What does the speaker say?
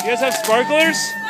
You guys have sparklers?